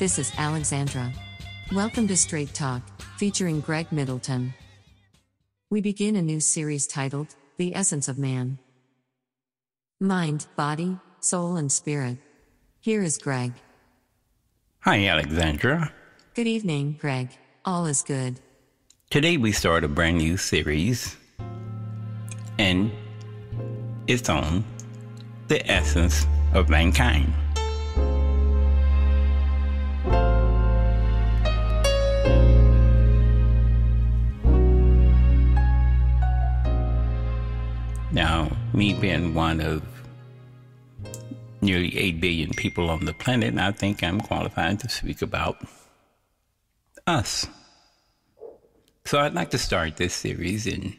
This is Alexandra. Welcome to Straight Talk, featuring Greg Middleton. We begin a new series titled The Essence of Man Mind, Body, Soul, and Spirit. Here is Greg. Hi, Alexandra. Good evening, Greg. All is good. Today we start a brand new series, and it's on the essence of mankind. Me being one of nearly 8 billion people on the planet, I think I'm qualified to speak about us. So I'd like to start this series in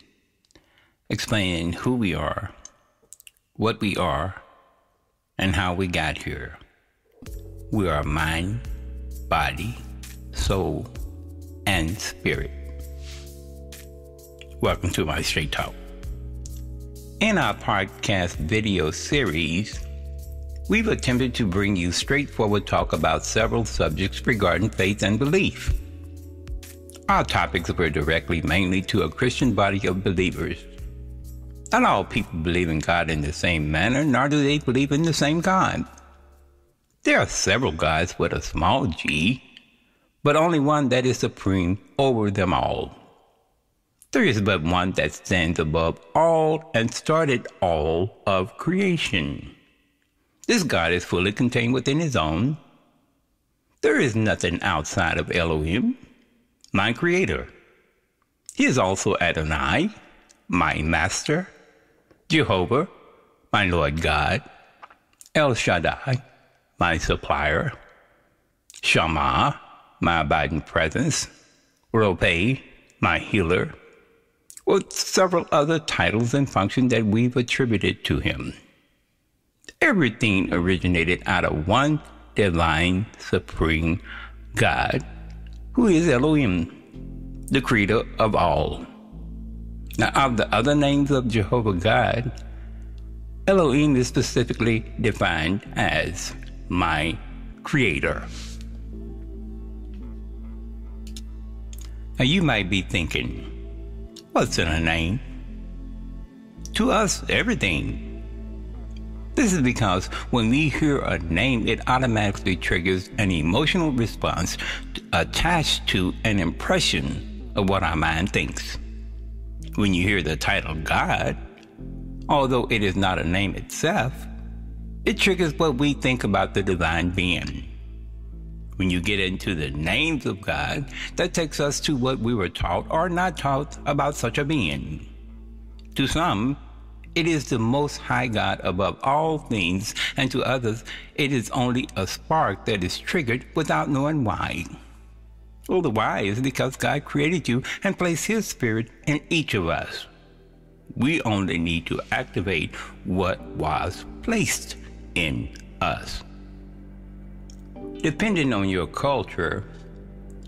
explaining who we are, what we are, and how we got here. We are mind, body, soul, and spirit. Welcome to my Straight Talk. In our podcast video series, we've attempted to bring you straightforward talk about several subjects regarding faith and belief. Our topics were directly mainly to a Christian body of believers. Not all people believe in God in the same manner, nor do they believe in the same God. There are several gods with a small g, but only one that is supreme over them all. There is but one that stands above all and started all of creation. This God is fully contained within his own. There is nothing outside of Elohim, my creator. He is also Adonai, my master, Jehovah, my Lord God, El Shaddai, my supplier, Shammah, my abiding presence, Rophe, my healer, with several other titles and functions that we've attributed to him. Everything originated out of one divine supreme God, who is Elohim, the creator of all. Now, of the other names of Jehovah God, Elohim is specifically defined as my creator. Now, you might be thinking, What's in a name? To us, everything. This is because when we hear a name, it automatically triggers an emotional response attached to an impression of what our mind thinks. When you hear the title God, although it is not a name itself, it triggers what we think about the divine being. When you get into the names of God, that takes us to what we were taught or not taught about such a being. To some, it is the most high God above all things, and to others, it is only a spark that is triggered without knowing why. Well, the why is because God created you and placed His Spirit in each of us. We only need to activate what was placed in us. Depending on your culture,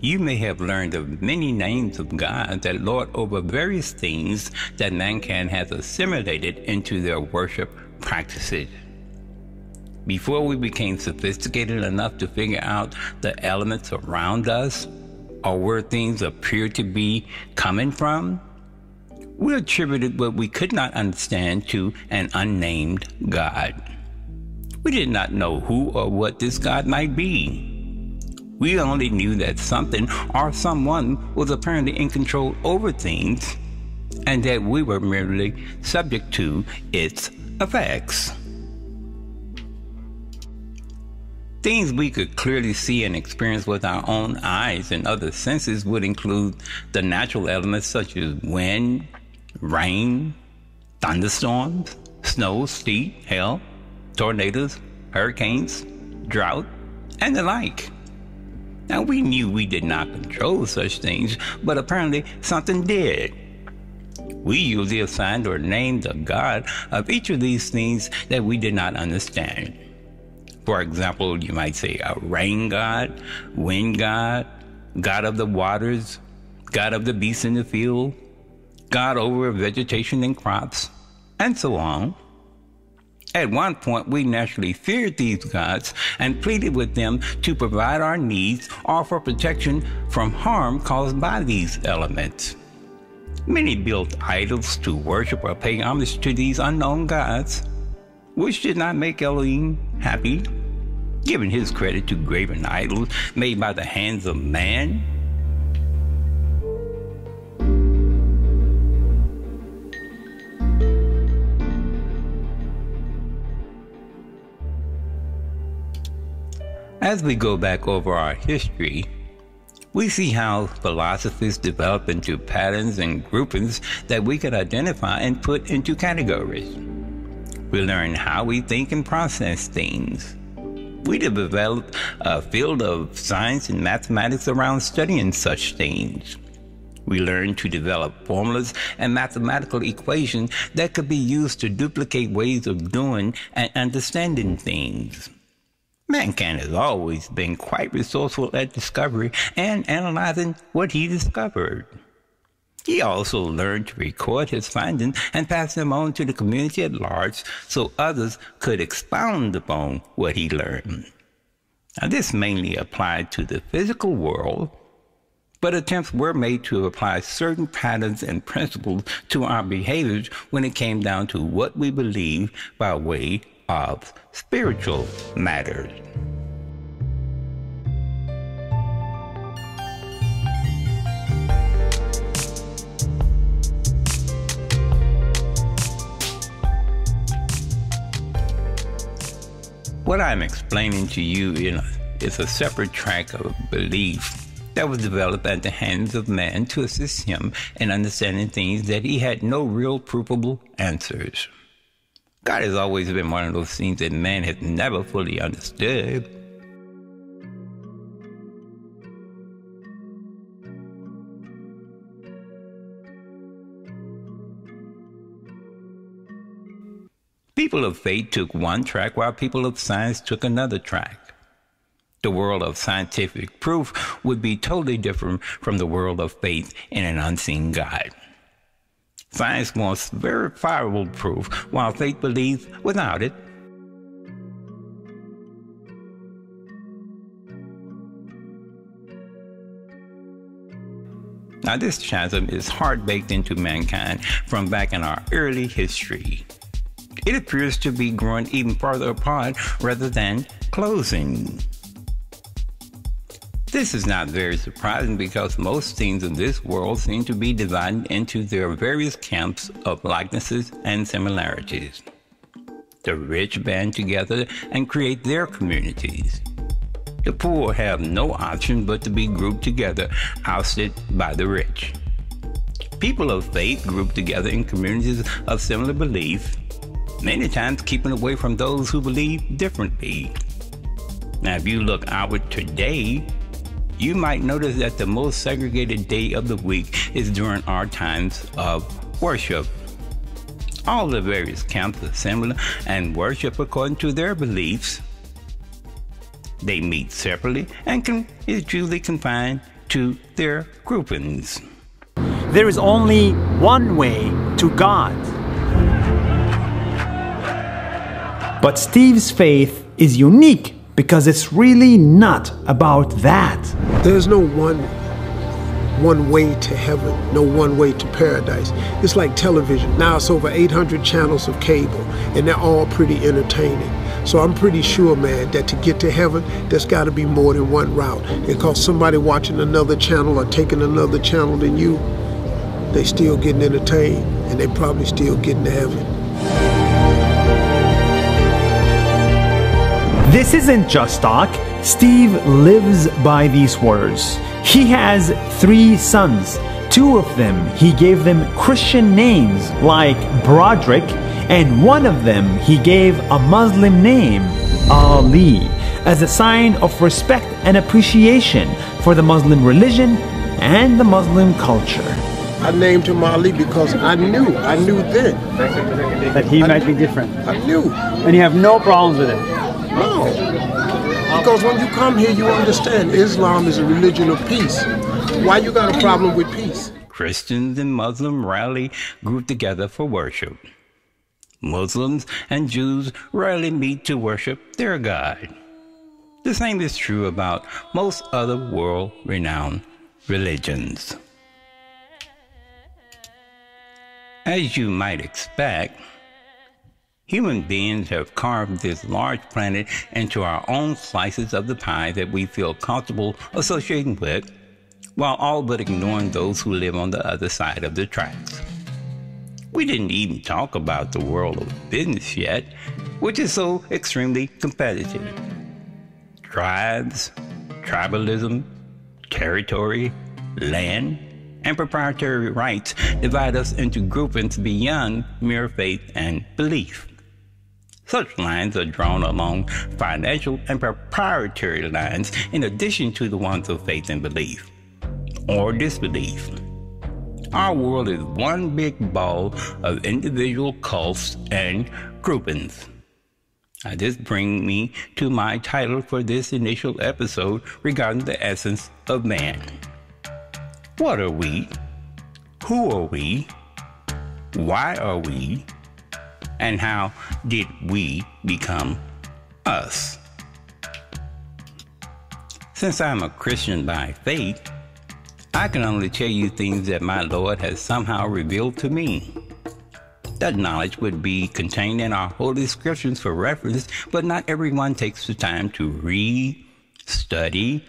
you may have learned of many names of God that lord over various things that mankind has assimilated into their worship practices. Before we became sophisticated enough to figure out the elements around us or where things appear to be coming from, we attributed what we could not understand to an unnamed God. We did not know who or what this God might be. We only knew that something or someone was apparently in control over things and that we were merely subject to its effects. Things we could clearly see and experience with our own eyes and other senses would include the natural elements such as wind, rain, thunderstorms, snow, sleet, hail, tornadoes, hurricanes, drought, and the like. Now, we knew we did not control such things, but apparently something did. We usually assigned or named the God of each of these things that we did not understand. For example, you might say a rain god, wind god, god of the waters, god of the beasts in the field, god over vegetation and crops, and so on. At one point, we naturally feared these gods and pleaded with them to provide our needs or for protection from harm caused by these elements. Many built idols to worship or pay homage to these unknown gods, which did not make Elohim happy, giving his credit to graven idols made by the hands of man. As we go back over our history, we see how philosophies develop into patterns and groupings that we could identify and put into categories. We learn how we think and process things. We develop a field of science and mathematics around studying such things. We learn to develop formulas and mathematical equations that could be used to duplicate ways of doing and understanding things. Mankind has always been quite resourceful at discovery and analyzing what he discovered. He also learned to record his findings and pass them on to the community at large so others could expound upon what he learned. Now, this mainly applied to the physical world, but attempts were made to apply certain patterns and principles to our behaviors when it came down to what we believe by way of spiritual matters. What I'm explaining to you is a separate track of belief that was developed at the hands of man to assist him in understanding things that he had no real provable answers. God has always been one of those things that man has never fully understood. People of faith took one track while people of science took another track. The world of scientific proof would be totally different from the world of faith in an unseen God. Science wants verifiable proof, while faith believes without it. Now, this chasm is hard baked into mankind from back in our early history. It appears to be growing even farther apart rather than closing. This is not very surprising because most things in this world seem to be divided into their various camps of likenesses and similarities. The rich band together and create their communities. The poor have no option but to be grouped together, ousted by the rich. People of faith group together in communities of similar belief, many times keeping away from those who believe differently. Now, if you look outward today, you might notice that the most segregated day of the week is during our times of worship. All the various camps assemble and worship according to their beliefs. They meet separately and can, is usually confined to their groupings. There is only one way to God. But Steve's faith is unique because it's really not about that. There's no one one way to heaven, no one way to paradise. It's like television. Now it's over 800 channels of cable, and they're all pretty entertaining. So I'm pretty sure, man, that to get to heaven, there's got to be more than one route. Because somebody watching another channel or taking another channel than you, they still getting entertained, and they probably still getting to heaven. This isn't just talk. Steve lives by these words. He has three sons. Two of them, he gave them Christian names like Broderick, and one of them he gave a Muslim name, Ali, as a sign of respect and appreciation for the Muslim religion and the Muslim culture. I named him Ali because I knew, I knew then. That he I might be different. I knew. And you have no problems with it? No. Because when you come here, you understand Islam is a religion of peace. Why you got a problem with peace? Christians and Muslims rally, group together for worship. Muslims and Jews rarely meet to worship their God. The same is true about most other world renowned religions. As you might expect, human beings have carved this large planet into our own slices of the pie that we feel comfortable associating with, while all but ignoring those who live on the other side of the tracks. We didn't even talk about the world of business yet, which is so extremely competitive. Tribes, tribalism, territory, land, and proprietary rights divide us into groupings beyond mere faith and belief. Such lines are drawn along financial and proprietary lines in addition to the ones of faith and belief, or disbelief. Our world is one big ball of individual cults and groupings. Now, this brings me to my title for this initial episode regarding the essence of man. What are we? Who are we? Why are we? And how did we become us? Since I'm a Christian by faith, I can only tell you things that my Lord has somehow revealed to me. That knowledge would be contained in our holy scriptures for reference, but not everyone takes the time to read, study,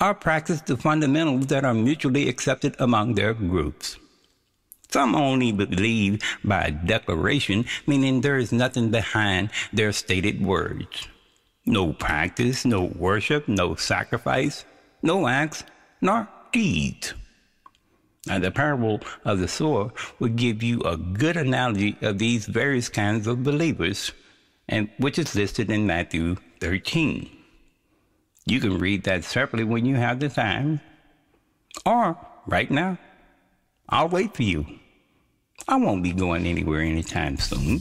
or practice the fundamentals that are mutually accepted among their groups. Some only believe by declaration, meaning there is nothing behind their stated words. No practice, no worship, no sacrifice, no acts, nor deeds. Now, the parable of the sower would give you a good analogy of these various kinds of believers, and which is listed in Matthew 13. You can read that separately when you have the time. Or right now. I'll wait for you. I won't be going anywhere anytime soon.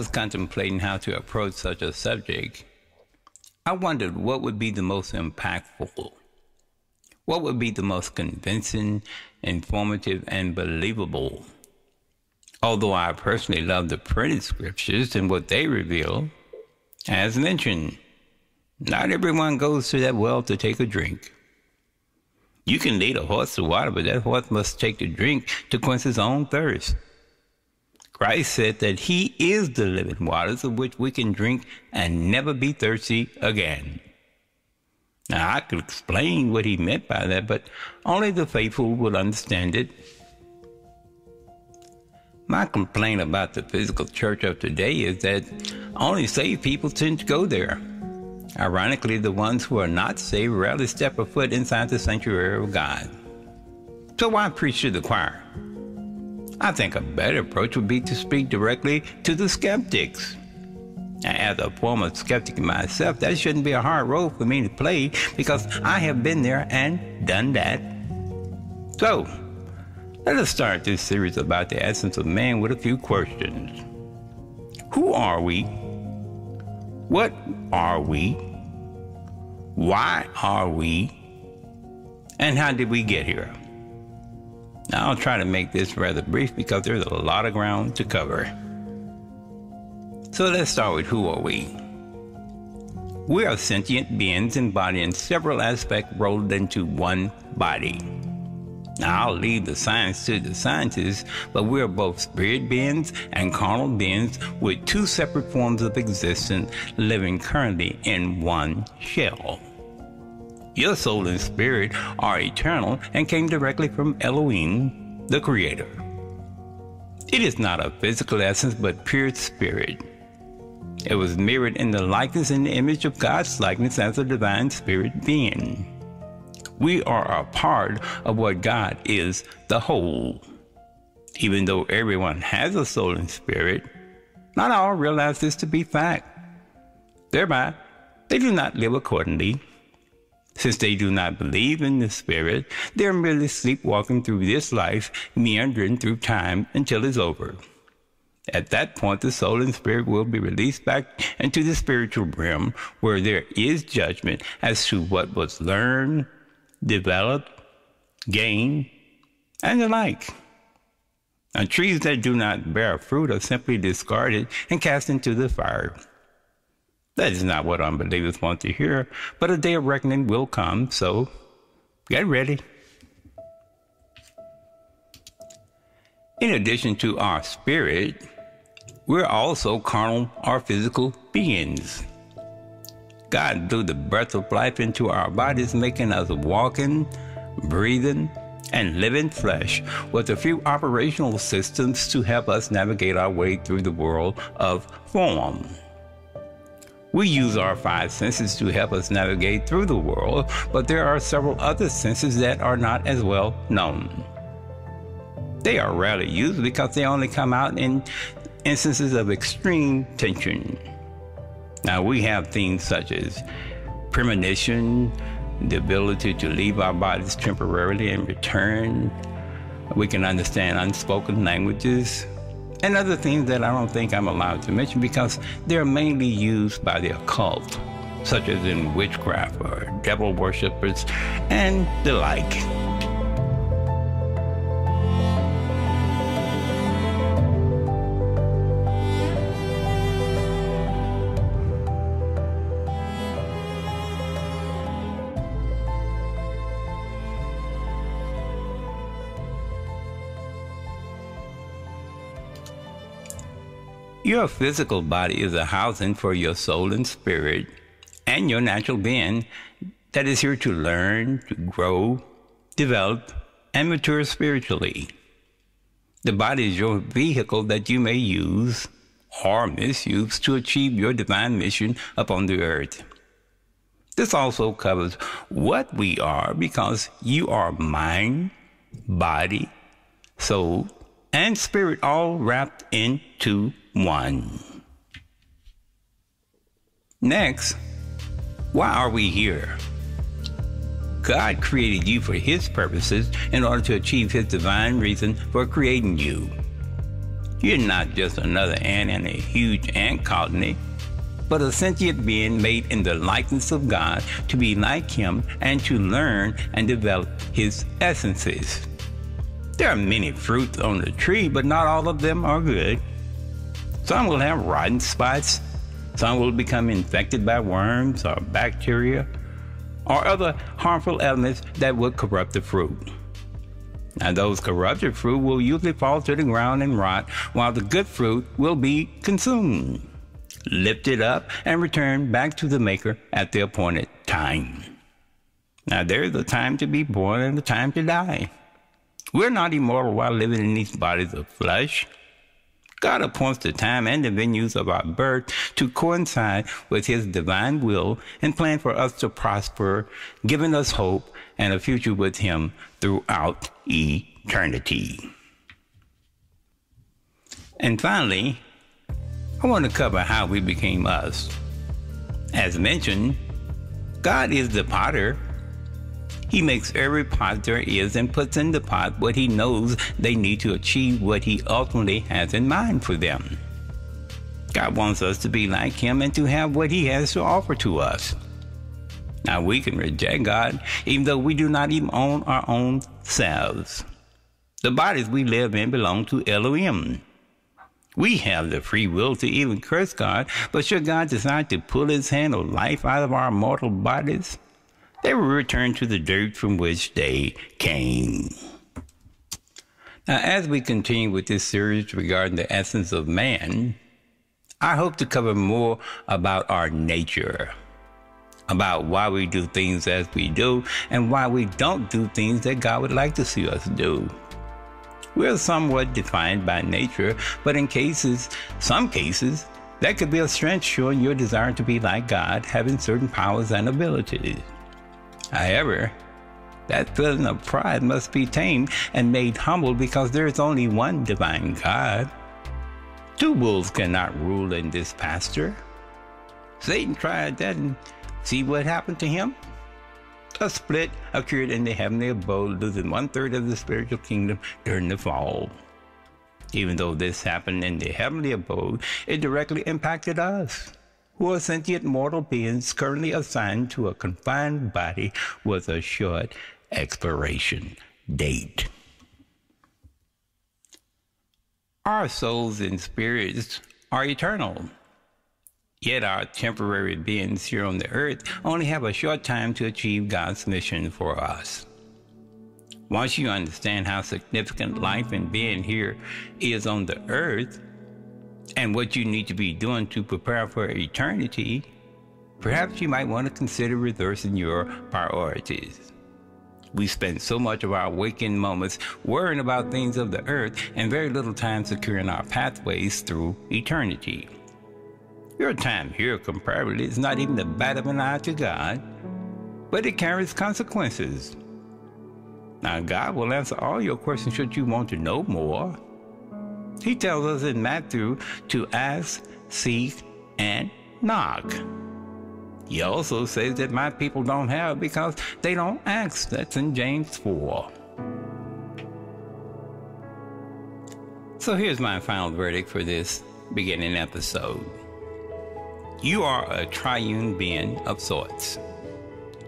Was contemplating how to approach such a subject, I wondered what would be the most impactful, what would be the most convincing, informative, and believable. Although I personally love the printed scriptures and what they reveal, as mentioned, not everyone goes to that well to take a drink. You can lead a horse to water, but that horse must take the drink to quench his own thirst. Christ said that He is the living waters of which we can drink and never be thirsty again. Now, I could explain what He meant by that, but only the faithful will understand it. My complaint about the physical church of today is that only saved people tend to go there. Ironically, the ones who are not saved rarely step a foot inside the sanctuary of God. So why preach to the choir? I think a better approach would be to speak directly to the skeptics. As a former skeptic myself, that shouldn't be a hard role for me to play because I have been there and done that. So, let us start this series about the essence of man with a few questions. Who are we? What are we? Why are we? And how did we get here? Now, I'll try to make this rather brief because there's a lot of ground to cover. So let's start with who are we? We are sentient beings embodying several aspects rolled into one body. Now, I'll leave the science to the scientists, but we are both spirit beings and carnal beings with two separate forms of existence living currently in one shell. Your soul and spirit are eternal and came directly from Elohim, the Creator. It is not a physical essence, but pure spirit. It was mirrored in the likeness and the image of God's likeness as a divine spirit being. We are a part of what God is, the whole. Even though everyone has a soul and spirit, not all realize this to be fact. Thereby, they do not live accordingly. Since they do not believe in the Spirit, they are merely sleepwalking through this life, meandering through time until it's over. At that point, the soul and spirit will be released back into the spiritual realm where there is judgment as to what was learned, developed, gained, and the like. Now, trees that do not bear fruit are simply discarded and cast into the fire. That is not what unbelievers want to hear, but a day of reckoning will come, so get ready. In addition to our spirit, we're also carnal or physical beings. God blew the breath of life into our bodies, making us walking, breathing, and living flesh with a few operational systems to help us navigate our way through the world of form. We use our five senses to help us navigate through the world, but there are several other senses that are not as well known. They are rarely used because they only come out in instances of extreme tension. Now, we have things such as premonition, the ability to leave our bodies temporarily and return. We can understand unspoken languages and other things that I don't think I'm allowed to mention because they're mainly used by the occult, such as in witchcraft or devil worshippers and the like. Your physical body is a housing for your soul and spirit and your natural being that is here to learn, to grow, develop, and mature spiritually. The body is your vehicle that you may use or misuse to achieve your divine mission upon the earth. This also covers what we are because you are mind, body, soul, and spirit all wrapped into one. Next, why are we here? God created you for His purposes in order to achieve His divine reason for creating you. You're not just another ant in a huge ant colony, but a sentient being made in the likeness of God to be like Him and to learn and develop His essences. There are many fruits on the tree, but not all of them are good. Some will have rotten spots. Some will become infected by worms or bacteria or other harmful elements that would corrupt the fruit. Now, those corrupted fruit will usually fall to the ground and rot, while the good fruit will be consumed, lifted up, and returned back to the Maker at the appointed time. Now, there's a time to be born and a time to die. We're not immortal while living in these bodies of flesh. God appoints the time and the venues of our birth to coincide with His divine will and plan for us to prosper, giving us hope and a future with Him throughout eternity. And finally, I want to cover how we became us. As mentioned, God is the potter he makes every pot there is and puts in the pot what he knows they need to achieve what he ultimately has in mind for them. God wants us to be like him and to have what he has to offer to us. Now we can reject God even though we do not even own our own selves. The bodies we live in belong to Elohim. We have the free will to even curse God, but should God decide to pull his hand of life out of our mortal bodies, they will return to the dirt from which they came. Now, as we continue with this series regarding the essence of man, I hope to cover more about our nature, about why we do things as we do, and why we don't do things that God would like to see us do. We're somewhat defined by nature, but in cases, some cases, that could be a strength showing your desire to be like God, having certain powers and abilities. However, that feeling of pride must be tamed and made humble because there is only one divine God. Two wolves cannot rule in this pasture. Satan tried that and see what happened to him? A split occurred in the heavenly abode, losing one third of the spiritual kingdom during the fall. Even though this happened in the heavenly abode, it directly impacted us, who are sentient mortal beings currently assigned to a confined body with a short expiration date. Our souls and spirits are eternal. Yet our temporary beings here on the earth only have a short time to achieve God's mission for us. Once you understand how significant life and being here is on the earth and what you need to be doing to prepare for eternity, perhaps you might want to consider reversing your priorities. We spend so much of our waking moments worrying about things of the earth and very little time securing our pathways through eternity. Your time here, comparably, is not even the bat of an eye to God, but it carries consequences. Now, God will answer all your questions should you want to know more. He tells us in Matthew to ask, seek, and knock. He also says that my people don't have because they don't ask. That's in James 4. So here's my final verdict for this beginning episode. You are a triune being of sorts.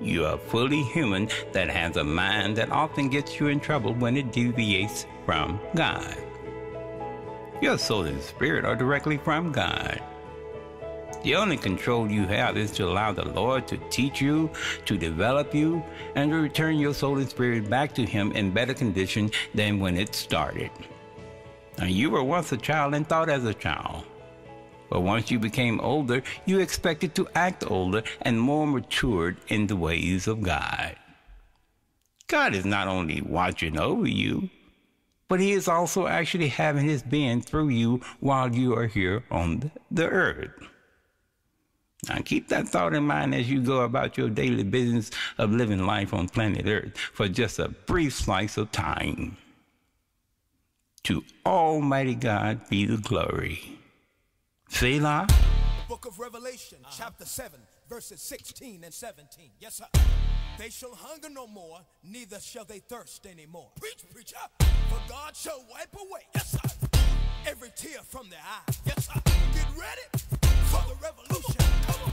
You are fully human that has a mind that often gets you in trouble when it deviates from God. Your soul and spirit are directly from God. The only control you have is to allow the Lord to teach you, to develop you, and to return your soul and spirit back to Him in better condition than when it started. Now, you were once a child and thought as a child. But once you became older, you expected to act older and more matured in the ways of God. God is not only watching over you, but He is also actually having His being through you while you are here on the earth. Now keep that thought in mind as you go about your daily business of living life on planet Earth for just a brief slice of time. To Almighty God be the glory. Selah. Book of Revelation, uh-huh. chapter 7, verses 16 and 17. Yes, sir. They shall hunger no more, neither shall they thirst anymore. Preach, preacher. For God shall wipe away, yes, sir, every tear from their eye. Yes, sir. Get ready for the revolution. Come on.